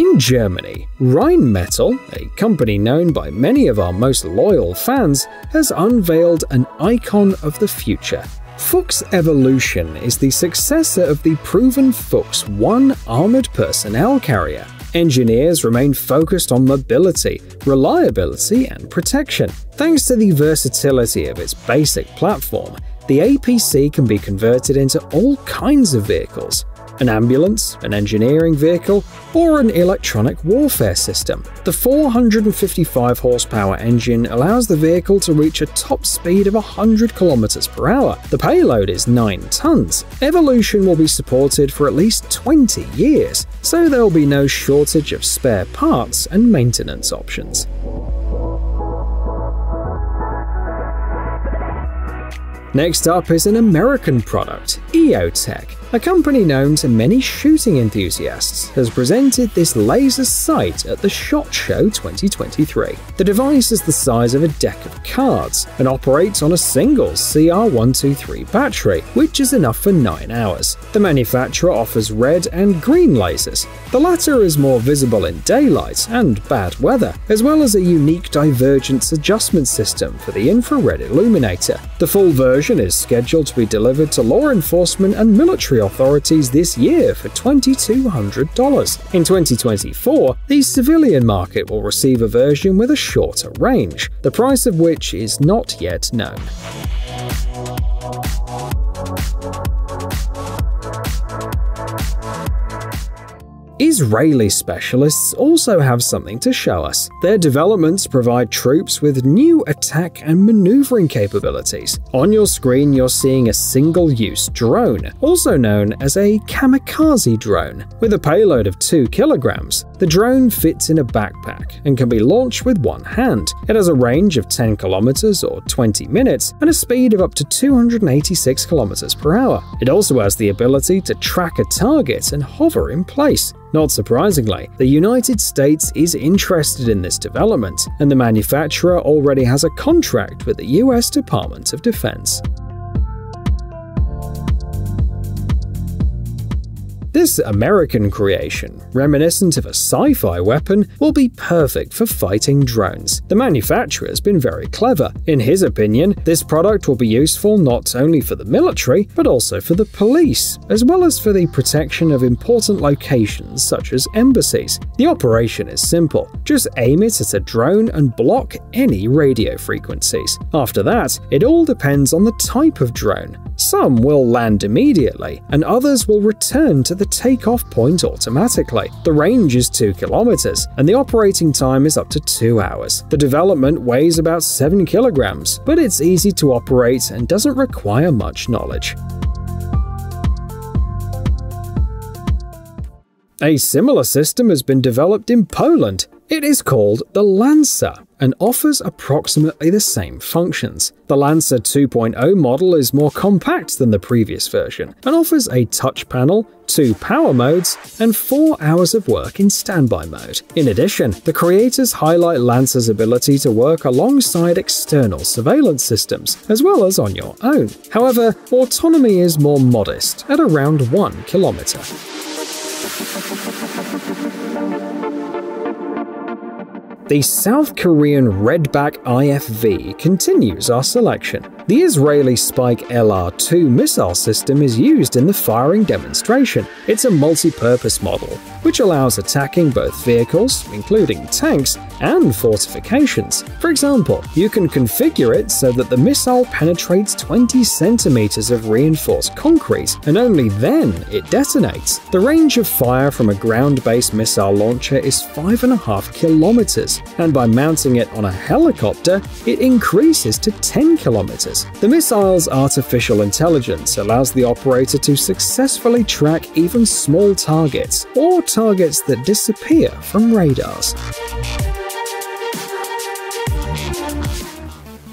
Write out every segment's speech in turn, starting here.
In Germany, Rheinmetall, a company known by many of our most loyal fans, has unveiled an icon of the future. Fuchs Evolution is the successor of the proven Fuchs 1 armored personnel carrier. Engineers remain focused on mobility, reliability, and protection. Thanks to the versatility of its basic platform, the APC can be converted into all kinds of vehicles, an ambulance, an engineering vehicle, or an electronic warfare system. The 455 horsepower engine allows the vehicle to reach a top speed of 100 kilometers per hour. The payload is 9 tons. Evolution will be supported for at least 20 years, so there will be no shortage of spare parts and maintenance options. Next up is an American product, EOTech. A company known to many shooting enthusiasts has presented this laser sight at the SHOT Show 2023. The device is the size of a deck of cards and operates on a single CR123 battery, which is enough for 9 hours. The manufacturer offers red and green lasers. The latter is more visible in daylight and bad weather, as well as a unique divergence adjustment system for the infrared illuminator. The full version is scheduled to be delivered to law enforcement and military authorities this year for $2,200. In 2024, the civilian market will receive a version with a shorter range, the price of which is not yet known. Israeli specialists also have something to show us. Their developments provide troops with new attack and maneuvering capabilities. On your screen, you're seeing a single use drone, also known as a kamikaze drone. With a payload of 2 kilograms, the drone fits in a backpack and can be launched with one hand. It has a range of 10 kilometers or 20 minutes and a speed of up to 286 kilometers per hour. It also has the ability to track a target and hover in place. Not surprisingly, the United States is interested in this development, and the manufacturer already has a contract with the US Department of Defense. This American creation, reminiscent of a sci fi weapon, will be perfect for fighting drones. The manufacturer has been very clever. In his opinion, this product will be useful not only for the military, but also for the police, as well as for the protection of important locations such as embassies. The operation is simple just aim it at a drone and block any radio frequencies. After that, it all depends on the type of drone. Some will land immediately, and others will return to the takeoff point automatically. The range is 2 kilometers, and the operating time is up to 2 hours. The development weighs about 7 kilograms, but it's easy to operate and doesn't require much knowledge. A similar system has been developed in Poland. It is called the Lancer and offers approximately the same functions. The Lancer 2.0 model is more compact than the previous version and offers a touch panel, two power modes, and four hours of work in standby mode. In addition, the creators highlight Lancer's ability to work alongside external surveillance systems, as well as on your own. However, autonomy is more modest at around 1 kilometer. The South Korean Redback IFV continues our selection. The Israeli Spike LR2 missile system is used in the firing demonstration. It's a multi-purpose model, which allows attacking both vehicles, including tanks, and fortifications. For example, you can configure it so that the missile penetrates 20 centimeters of reinforced concrete, and only then it detonates. The range of fire from a ground-based missile launcher is 5.5 kilometers, and by mounting it on a helicopter, it increases to 10 kilometers. The missile's artificial intelligence allows the operator to successfully track even small targets, or targets that disappear from radars.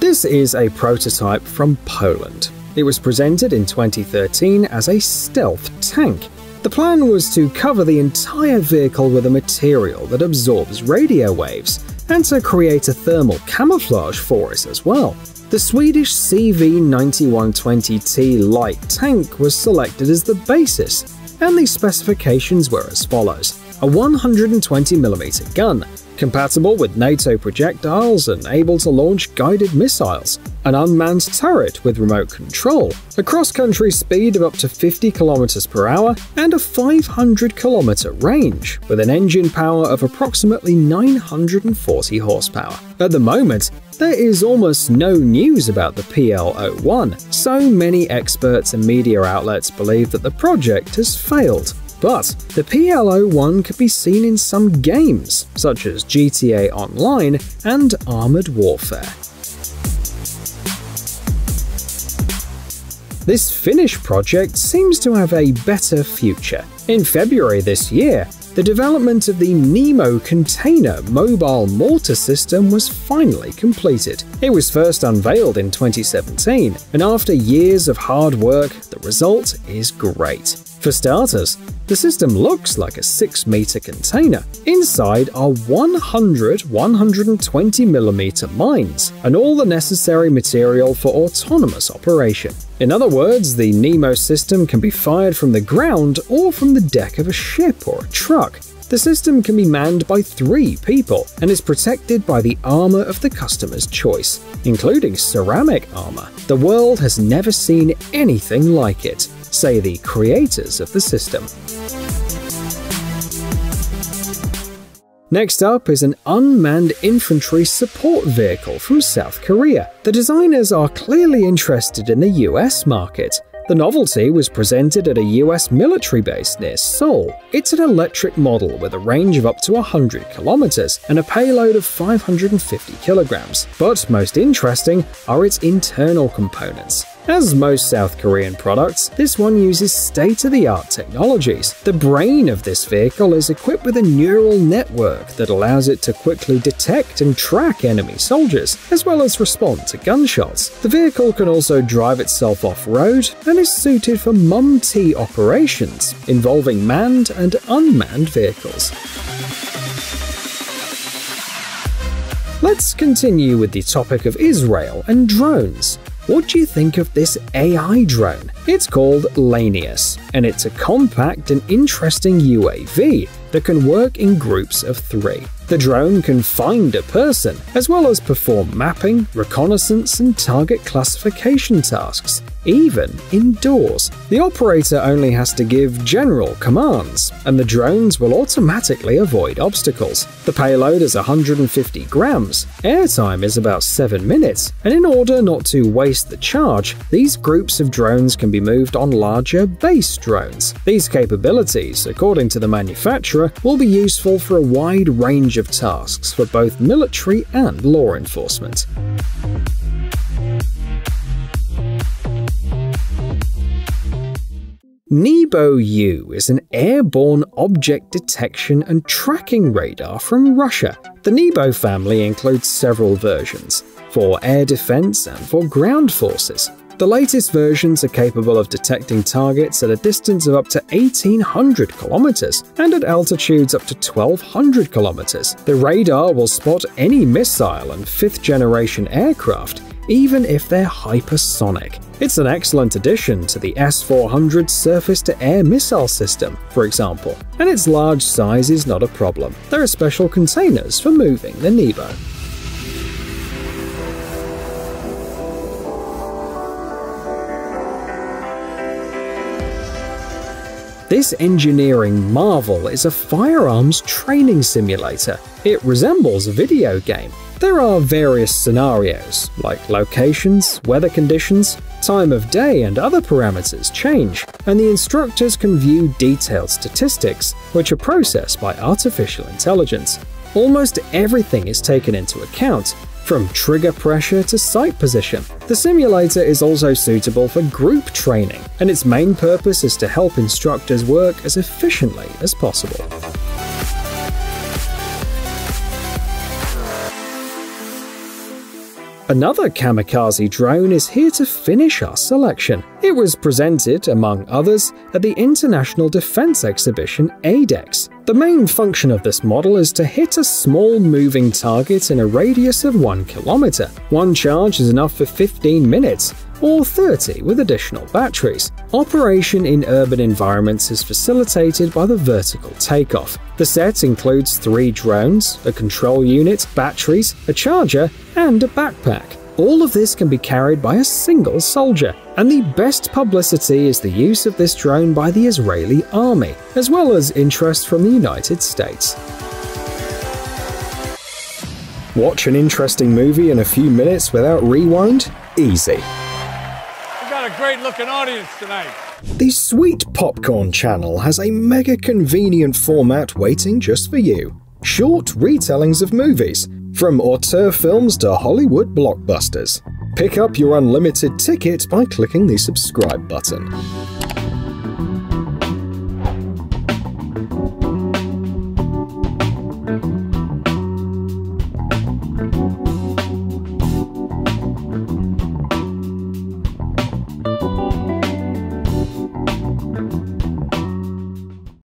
This is a prototype from Poland. It was presented in 2013 as a stealth tank the plan was to cover the entire vehicle with a material that absorbs radio waves, and to create a thermal camouflage for it as well. The Swedish CV9120T light tank was selected as the basis, and the specifications were as follows a 120mm gun, compatible with NATO projectiles and able to launch guided missiles, an unmanned turret with remote control, a cross-country speed of up to 50 km per hour, and a 500 km range, with an engine power of approximately 940 horsepower. At the moment, there is almost no news about the PL-01, so many experts and media outlets believe that the project has failed. But the PL-01 could be seen in some games, such as GTA Online and Armored Warfare. This Finnish project seems to have a better future. In February this year, the development of the Nemo container mobile mortar system was finally completed. It was first unveiled in 2017, and after years of hard work, the result is great. For starters, the system looks like a 6 meter container. Inside are 100 120mm mines and all the necessary material for autonomous operation. In other words, the Nemo system can be fired from the ground or from the deck of a ship or a truck. The system can be manned by three people and is protected by the armor of the customer's choice, including ceramic armor. The world has never seen anything like it say the creators of the system. Next up is an unmanned infantry support vehicle from South Korea. The designers are clearly interested in the US market, the novelty was presented at a US military base near Seoul. It's an electric model with a range of up to 100 kilometers and a payload of 550 kilograms. But most interesting are its internal components. As most South Korean products, this one uses state-of-the-art technologies. The brain of this vehicle is equipped with a neural network that allows it to quickly detect and track enemy soldiers, as well as respond to gunshots. The vehicle can also drive itself off-road and is suited for MUM-T operations, involving manned and unmanned vehicles. Let's continue with the topic of Israel and drones. What do you think of this AI drone? It's called Lanius, and it's a compact and interesting UAV that can work in groups of three. The drone can find a person, as well as perform mapping, reconnaissance, and target classification tasks, even indoors. The operator only has to give general commands, and the drones will automatically avoid obstacles. The payload is 150 grams, airtime is about 7 minutes, and in order not to waste the charge, these groups of drones can be moved on larger base drones. These capabilities, according to the manufacturer, will be useful for a wide range of tasks for both military and law enforcement. Nebo-U is an airborne object detection and tracking radar from Russia. The Nebo family includes several versions, for air defense and for ground forces. The latest versions are capable of detecting targets at a distance of up to 1800 kilometers and at altitudes up to 1200 kilometers. The radar will spot any missile and fifth generation aircraft, even if they're hypersonic. It's an excellent addition to the S-400 surface-to-air missile system, for example, and its large size is not a problem. There are special containers for moving the Nebo. This engineering marvel is a firearms training simulator. It resembles a video game. There are various scenarios, like locations, weather conditions, time of day, and other parameters change, and the instructors can view detailed statistics, which are processed by artificial intelligence. Almost everything is taken into account, from trigger pressure to sight position. The simulator is also suitable for group training, and its main purpose is to help instructors work as efficiently as possible. Another kamikaze drone is here to finish our selection. It was presented, among others, at the International Defense Exhibition ADEX. The main function of this model is to hit a small moving target in a radius of 1 km. One charge is enough for 15 minutes, or 30 with additional batteries. Operation in urban environments is facilitated by the vertical takeoff. The set includes three drones, a control unit, batteries, a charger, and a backpack. All of this can be carried by a single soldier, and the best publicity is the use of this drone by the Israeli army, as well as interest from the United States. Watch an interesting movie in a few minutes without rewind? Easy. We've got a great looking audience tonight. The Sweet Popcorn channel has a mega convenient format waiting just for you. Short retellings of movies, from auteur films to Hollywood blockbusters. Pick up your unlimited ticket by clicking the subscribe button.